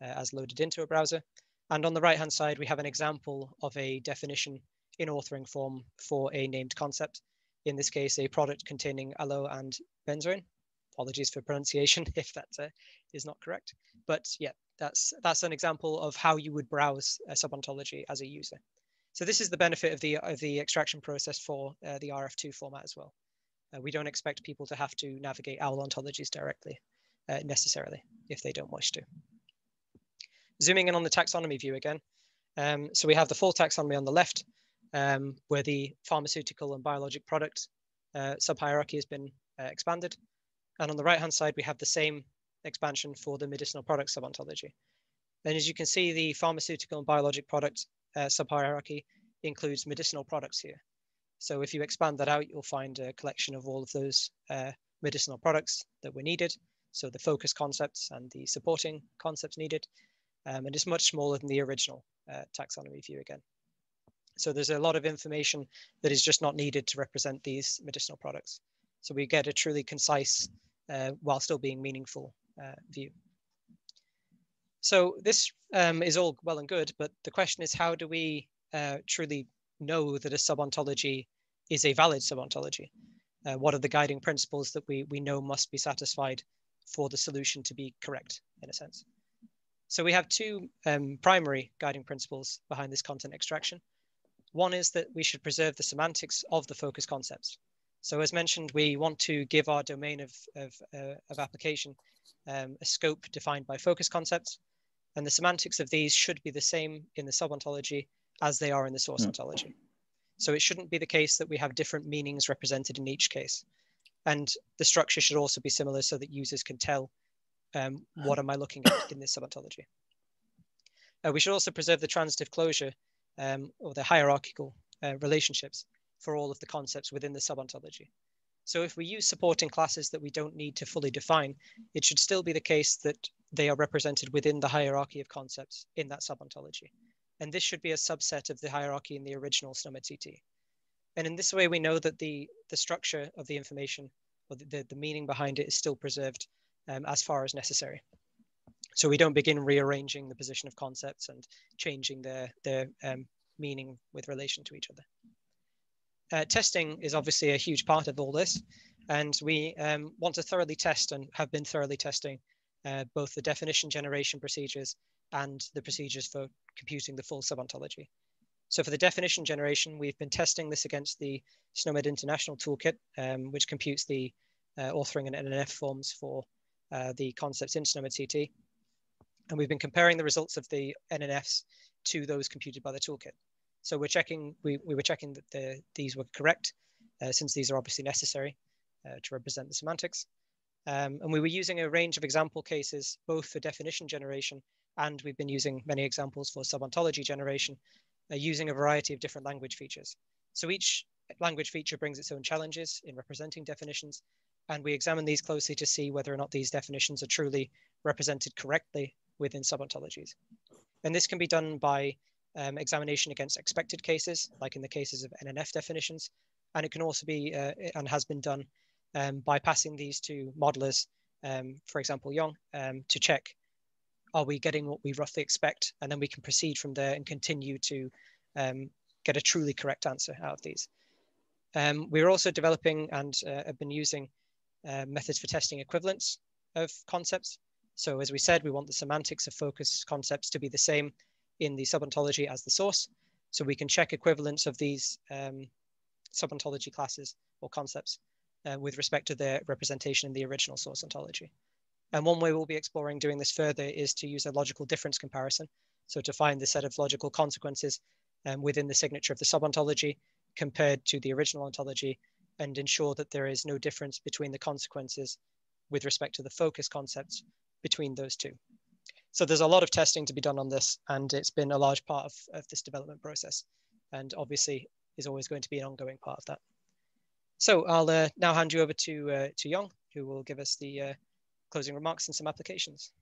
B: uh, as loaded into a browser. And on the right-hand side, we have an example of a definition in authoring form for a named concept. In this case, a product containing aloe and benzoin. Apologies for pronunciation if that uh, is not correct. But yeah, that's, that's an example of how you would browse a subontology as a user. So this is the benefit of the, of the extraction process for uh, the RF2 format as well. Uh, we don't expect people to have to navigate OWL ontologies directly uh, necessarily if they don't wish to. Zooming in on the taxonomy view again. Um, so we have the full taxonomy on the left um, where the pharmaceutical and biologic product uh, subhierarchy has been uh, expanded. And on the right-hand side, we have the same expansion for the medicinal product subontology. And as you can see, the pharmaceutical and biologic product uh, subhierarchy includes medicinal products here. So if you expand that out, you'll find a collection of all of those uh, medicinal products that were needed. So the focus concepts and the supporting concepts needed. Um, and it's much smaller than the original uh, taxonomy view again. So there's a lot of information that is just not needed to represent these medicinal products. So we get a truly concise, uh, while still being meaningful uh, view. So this um, is all well and good, but the question is how do we uh, truly know that a subontology is a valid subontology? Uh, what are the guiding principles that we, we know must be satisfied for the solution to be correct, in a sense? So we have two um, primary guiding principles behind this content extraction. One is that we should preserve the semantics of the focus concepts. So as mentioned, we want to give our domain of, of, uh, of application um, a scope defined by focus concepts. And the semantics of these should be the same in the subontology as they are in the source mm. ontology. So it shouldn't be the case that we have different meanings represented in each case. And the structure should also be similar so that users can tell um, what am I looking at in this subontology. Uh, we should also preserve the transitive closure um, or the hierarchical uh, relationships for all of the concepts within the subontology. So if we use supporting classes that we don't need to fully define, it should still be the case that they are represented within the hierarchy of concepts in that subontology and this should be a subset of the hierarchy in the original CT. And in this way, we know that the, the structure of the information or the, the, the meaning behind it is still preserved um, as far as necessary. So we don't begin rearranging the position of concepts and changing their, their um, meaning with relation to each other. Uh, testing is obviously a huge part of all this, and we um, want to thoroughly test and have been thoroughly testing uh, both the definition generation procedures and the procedures for computing the full subontology. So for the definition generation, we've been testing this against the SNOMED International Toolkit, um, which computes the uh, authoring and NNF forms for uh, the concepts in SNOMED CT. And we've been comparing the results of the NNFs to those computed by the toolkit. So we're checking, we, we were checking that the, these were correct, uh, since these are obviously necessary uh, to represent the semantics. Um, and we were using a range of example cases, both for definition generation, and we've been using many examples for subontology generation, uh, using a variety of different language features. So each language feature brings its own challenges in representing definitions, and we examine these closely to see whether or not these definitions are truly represented correctly within subontologies. And this can be done by um, examination against expected cases, like in the cases of NNF definitions. And it can also be, uh, and has been done, um, by passing these to modelers, um, for example, Yong, um, to check, are we getting what we roughly expect? And then we can proceed from there and continue to um, get a truly correct answer out of these. Um, we're also developing and uh, have been using uh, methods for testing equivalence of concepts. So as we said, we want the semantics of focus concepts to be the same in the subontology as the source. So we can check equivalence of these um, subontology classes or concepts uh, with respect to their representation in the original source ontology. And one way we'll be exploring doing this further is to use a logical difference comparison. So to find the set of logical consequences um, within the signature of the subontology compared to the original ontology and ensure that there is no difference between the consequences with respect to the focus concepts between those two. So there's a lot of testing to be done on this, and it's been a large part of, of this development process, and obviously is always going to be an ongoing part of that. So I'll uh, now hand you over to uh, to Yong, who will give us the uh, closing remarks and some applications.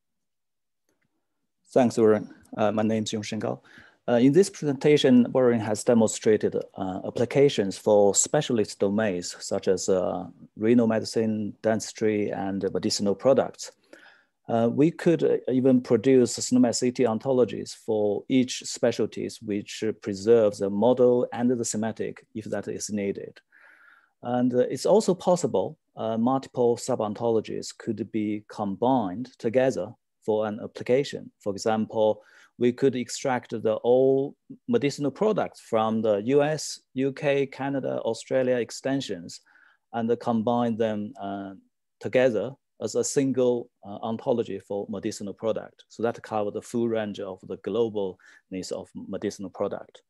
D: Thanks, Warren. Uh, my name is Yongsheng Gao. Uh, in this presentation, Warren has demonstrated uh, applications for specialist domains such as renal medicine, dentistry, and medicinal products. We could even produce SNOMED-CT ontologies for each specialties which preserves the model and the semantic if that is needed. And uh, it's also possible uh, multiple sub-ontologies could be combined together for an application. For example, we could extract the all medicinal products from the US, UK, Canada, Australia extensions and combine them uh, together as a single uh, ontology for medicinal product. So that covers the full range of the global needs of medicinal product.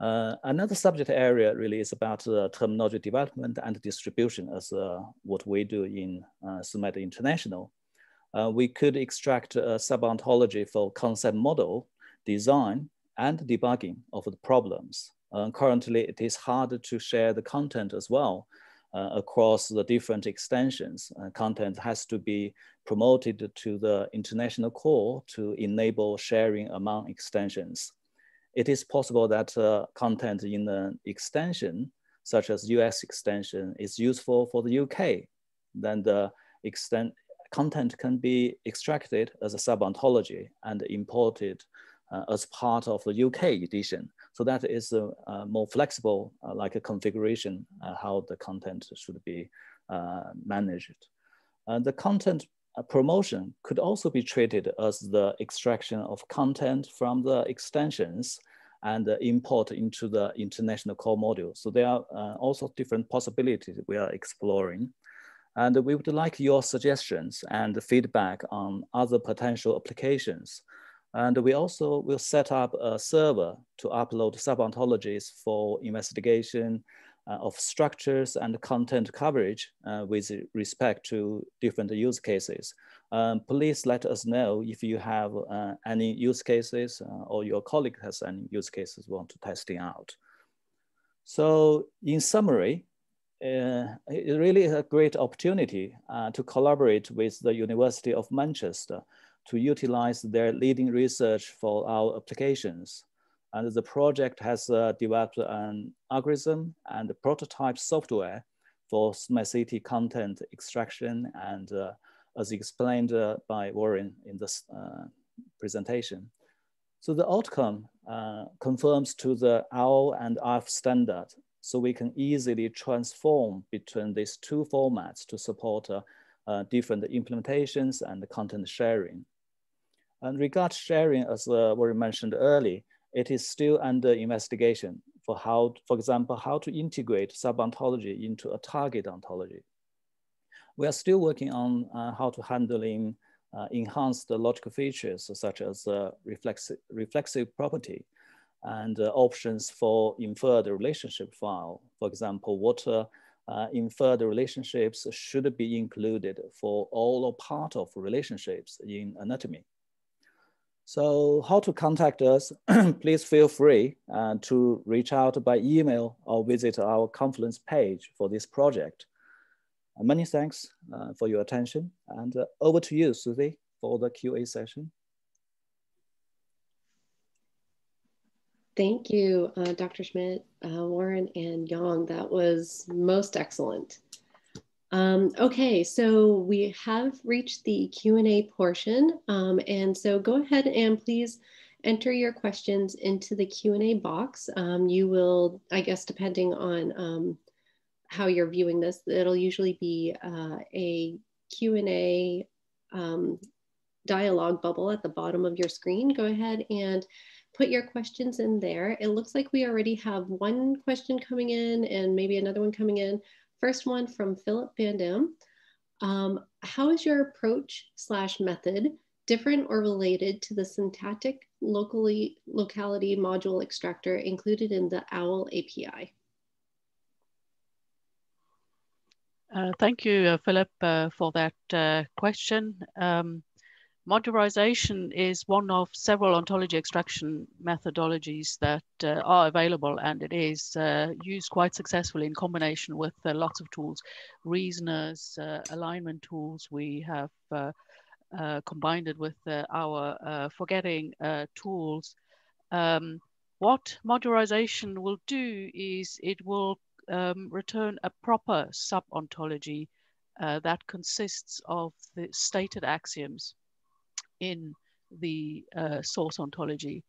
D: Uh, another subject area really is about uh, terminology development and distribution as uh, what we do in uh, SNOMED International. Uh, we could extract a sub-ontology for concept model, design, and debugging of the problems. Uh, currently, it is hard to share the content as well uh, across the different extensions. Uh, content has to be promoted to the international core to enable sharing among extensions. It is possible that uh, content in an extension, such as US extension, is useful for the UK. Then the extent, content can be extracted as a sub-ontology and imported uh, as part of the UK edition. So that is a, a more flexible, uh, like a configuration, uh, how the content should be uh, managed. Uh, the content uh, promotion could also be treated as the extraction of content from the extensions and import into the international core module. So there are also different possibilities we are exploring. And we would like your suggestions and feedback on other potential applications and we also will set up a server to upload sub-ontologies for investigation uh, of structures and content coverage uh, with respect to different use cases. Um, please let us know if you have uh, any use cases uh, or your colleague has any use cases want to testing out. So in summary, uh, it really is a great opportunity uh, to collaborate with the University of Manchester to utilize their leading research for our applications. And the project has uh, developed an algorithm and prototype software for SNOMED-CT content extraction and uh, as explained uh, by Warren in this presentation. So the outcome uh, conforms to the OWL and IF standard, so we can easily transform between these two formats to support uh, uh, different implementations and content sharing. And regard sharing, as uh, Warren mentioned earlier, it is still under investigation for how, for example, how to integrate sub-ontology into a target ontology. We are still working on uh, how to handling uh, enhanced logical features such as uh, reflexive, reflexive property and uh, options for inferred relationship file. For example, what uh, uh, inferred relationships should be included for all or part of relationships in anatomy. So how to contact us, please feel free uh, to reach out by email or visit our conference page for this project. Uh, many thanks uh, for your attention and uh, over to you, Susie, for the QA session.
A: Thank you, uh, Dr. Schmidt, uh, Warren, and Yang. That was most excellent. Um, okay, so we have reached the Q&A portion. Um, and so go ahead and please enter your questions into the Q&A box. Um, you will, I guess, depending on um, how you're viewing this, it'll usually be uh, a Q&A um, dialogue bubble at the bottom of your screen. Go ahead and put your questions in there. It looks like we already have one question coming in and maybe another one coming in. First one from Philip Van Dam. Um, how is your approach slash method different or related to the syntactic locally locality module extractor included in the OWL API?
C: Uh, thank you, uh, Philip, uh, for that uh, question. Um, Modularization is one of several ontology extraction methodologies that uh, are available and it is uh, used quite successfully in combination with uh, lots of tools, reasoners, uh, alignment tools. We have uh, uh, combined it with our forgetting tools. Um, what modularization will do is it will um, return a proper sub-ontology that consists of the stated axioms in the uh, source ontology.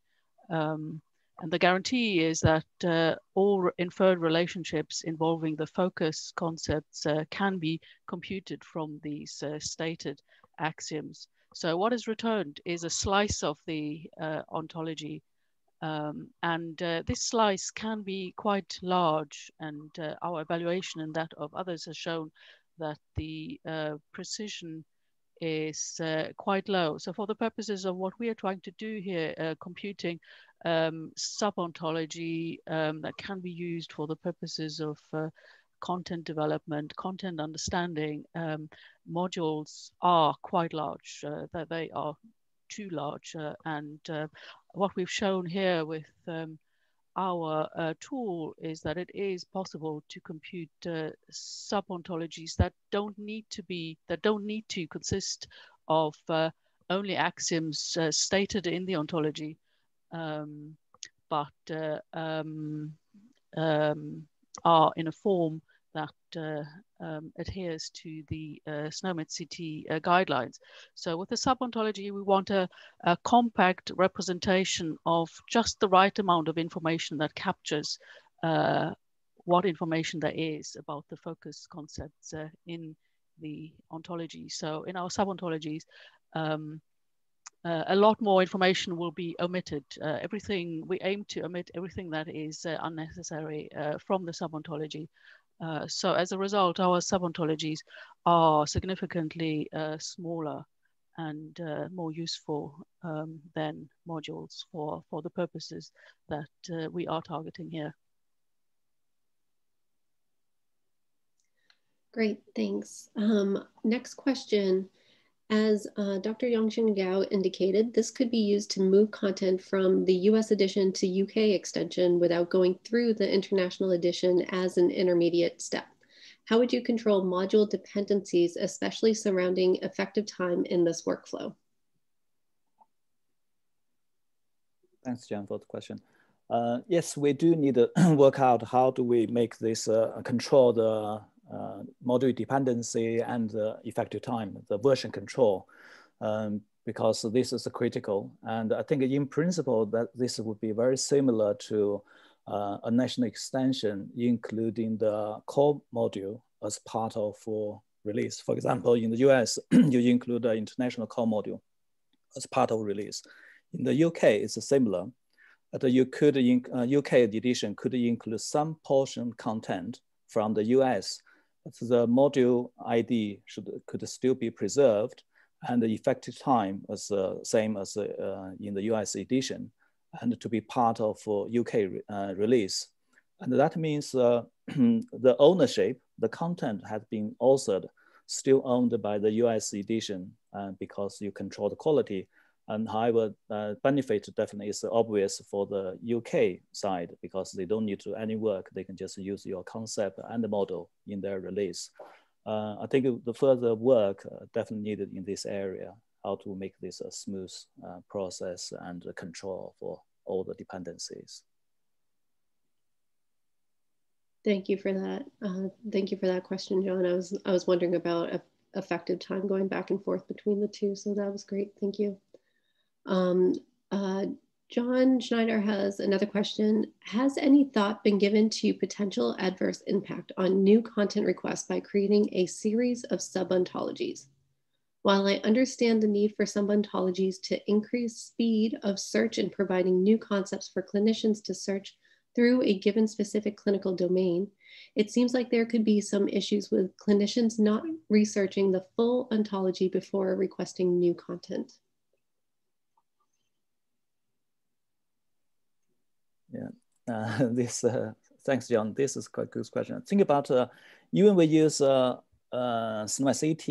C: Um, and the guarantee is that uh, all inferred relationships involving the focus concepts uh, can be computed from these uh, stated axioms. So what is returned is a slice of the uh, ontology. Um, and uh, this slice can be quite large and our evaluation and that of others has shown that the precision is uh, quite low. So for the purposes of what we are trying to do here, uh, computing um, sub-ontology um, that can be used for the purposes of uh, content development, content understanding, um, modules are quite large. Uh, that they are too large. Uh, and uh, what we've shown here with um, our uh, tool is that it is possible to compute uh, sub-ontologies that don't need to be that don't need to consist of uh, only axioms uh, stated in the ontology, um, but uh, um, um, are in a form that uh, um, adheres to the uh, SNOMED CT uh, guidelines. So with the sub-ontology, we want a, a, compact representation of just the right amount of information that captures uh, what information there is about the focus concepts uh, in the ontology. So in our sub-ontologies, um, uh, a lot more information will be omitted. Uh, everything we aim to omit everything that is unnecessary from the sub-ontology. Uh, so as a result, our sub-ontologies are significantly uh, smaller and uh, more useful um, than modules for, for the purposes that uh, we are targeting here.
A: Great, thanks. Um, next question. As uh, Dr. Yongsheng Gao indicated, this could be used to move content from the US edition to UK extension without going through the international edition as an intermediate step. How would you control module dependencies, especially surrounding effective time in this workflow?
D: Thanks, John, for the question. Uh, yes, we do need to work out how do we make this uh, control the uh, module dependency and the effective time, the version control, um, because this is critical. And I think in principle that this would be very similar to uh, a national extension, including the core module as part of uh, release. For example, in the US, you include the international core module as part of release. In the UK, it's similar. But you could, uh, UK edition could include some portion content from the US. The module ID should, could still be preserved and the effective time is uh, same as uh, in the US edition and to be part of UK uh, uh, release. And that means the ownership, the content has been authored, still owned by the US edition because you control the quality. And however, uh, benefit definitely is obvious for the UK side because they don't need to do any work. They can just use your concept and the model in their release. Uh, I think the further work uh, definitely needed in this area, how to make this a smooth uh, process and control for all the dependencies.
A: Thank you for that. Uh, thank you for that question, John. I was I was wondering about effective time going back and forth between the two, so that was great. Thank you. Um, uh, John Schneider has another question. Has any thought been given to potential adverse impact on new content requests by creating a series of sub-ontologies? While I understand the need for sub-ontologies to increase speed of search and providing new concepts for clinicians to search through a given specific clinical domain, it seems like there could be some issues with clinicians not researching the full ontology before requesting new content.
D: Yeah, uh, this, uh, thanks, John. This is quite a good question. Think about, uh, even we use uh, uh, CT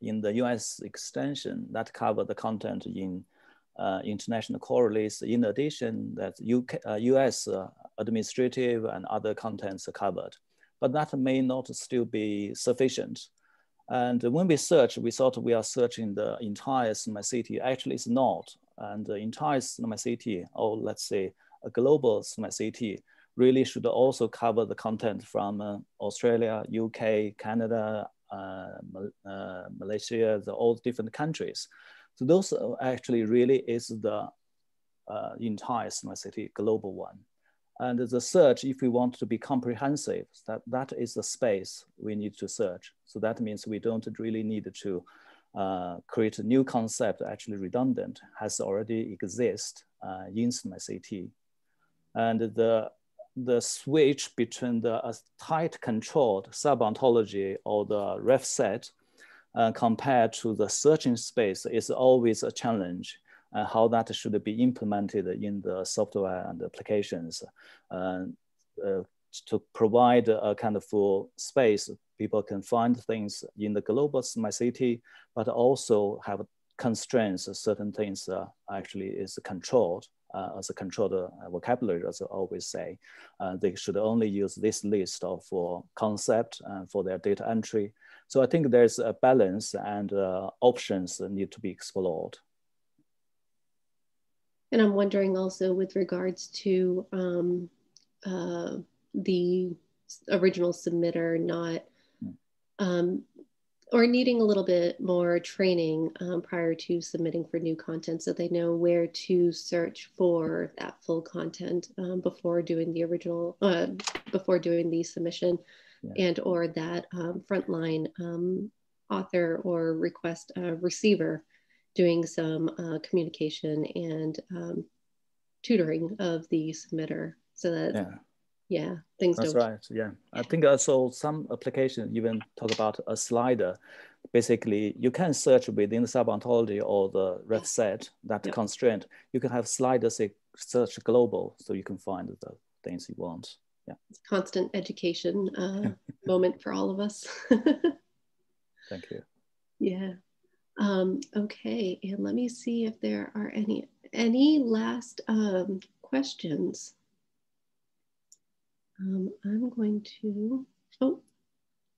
D: in the US extension that cover the content in uh, international core release. In addition, that UK, uh, US uh, administrative and other contents are covered, but that may not still be sufficient. And when we search, we thought we are searching the entire CT. Actually, it's not. And the entire CT, or let's say global SNOMED CT really should also cover the content from uh, Australia, UK, Canada, uh, uh, Malaysia, the, all different countries. So those actually really is the uh, entire SNOMED CT global one. And the search, if we want to be comprehensive, that, that is the space we need to search. So that means we don't really need to uh, create a new concept, actually redundant, has already exist uh, in CT and the the switch between the tight controlled sub-ontology or the ref set uh, compared to the searching space is always a challenge and how that should be implemented in the software and applications uh, uh, to provide a kind of full space. People can find things in the global SNOMED CT but also have constraints certain things uh, actually is controlled uh, as a controlled uh, vocabulary, as I always say. Uh, they should only use this list of for concept for their data entry. So I think there's a balance and options need to be explored.
A: And I'm wondering also with regards to um, uh, the original submitter not hmm. um, or needing a little bit more training um, prior to submitting for new content so they know where to search for that full content um, before doing the original uh, before doing the submission yeah. and or that um, frontline um, author or request uh, receiver doing some uh, communication and um, tutoring of the submitter so that
D: yeah
A: yeah things
D: that's
A: don't...
D: right yeah. I think also some applications even talk about a slider. Basically you can search within the sub-ontology or the ref set that constraint. You can have sliders search global so you can find the things you want. Yeah.
A: Constant education uh, moment for all of us.
D: Thank you.
A: Yeah. Um, okay and let me see if there are any any last um, questions um, I'm going to, oh,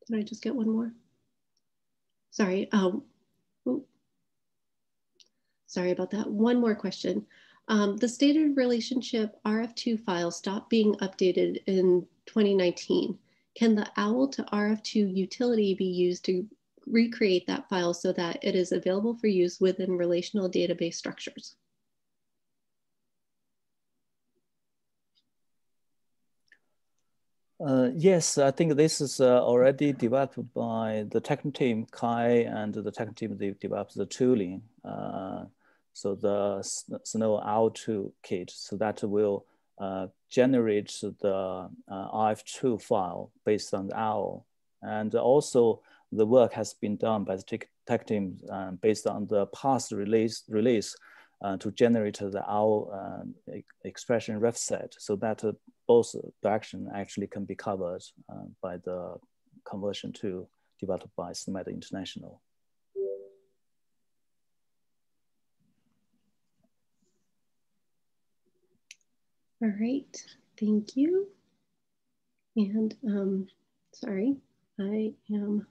A: did I just get one more? Sorry. Um, oh, sorry about that. One more question. Um, the stated relationship RF2 file stopped being updated in 2019. can the OWL to RF2 utility be used to recreate that file so that it is available for use within relational database structures?
D: Uh, yes, I think this is uh, already developed by the tech team, Kai, and the tech team, they developed the tooling. Uh, so the Snow OWL2 kit, so that will uh, generate the uh, RF2 file based on the OWL. And also the work has been done by the tech, team uh, based on the past release, release uh, to generate the OWL uh, expression ref set so that uh, both direction actually can be covered uh, by the conversion tool developed by SNOMED International.
A: All right, thank you. And um, sorry, I am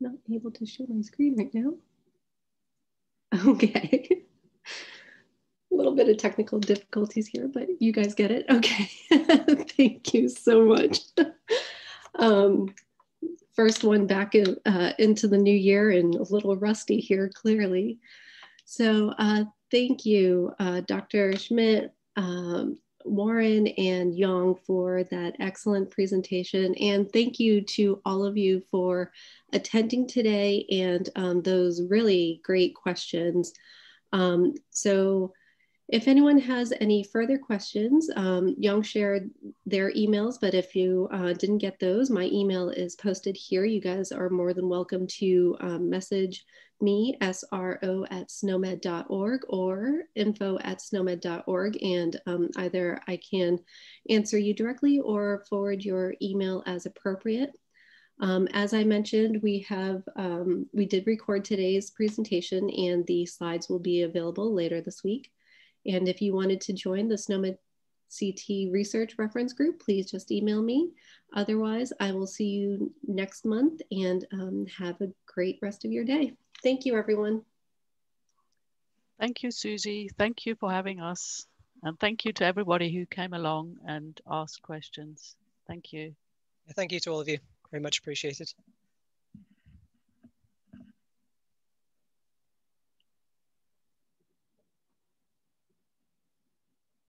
A: not able to show my screen right now. Okay little bit of technical difficulties here, but you guys get it. Okay. Thank you so much. um, first one back in, uh, into the new year and a little rusty here, clearly. So uh, thank you, uh, Dr. Schmidt, um, Warren, and Yong for that excellent presentation. And thank you to all of you for attending today and um, those really great questions. Um, so if anyone has any further questions, um, Yong shared their emails, but if you uh, didn't get those, my email is posted here. You guys are more than welcome to um, message me, sro at snomed.org or info at snomed.org, and um, either I can answer you directly or forward your email as appropriate. Um, as I mentioned, we have um, we did record today's presentation and the slides will be available later this week. And if you wanted to join the SNOMED CT research reference group, please just email me. Otherwise, I will see you next month and um, have a great rest of your day. Thank you, everyone.
C: Thank you, Susie. Thank you for having us. And thank you to everybody who came along and asked questions. Thank you.
B: Thank you to all of you. Very much appreciated.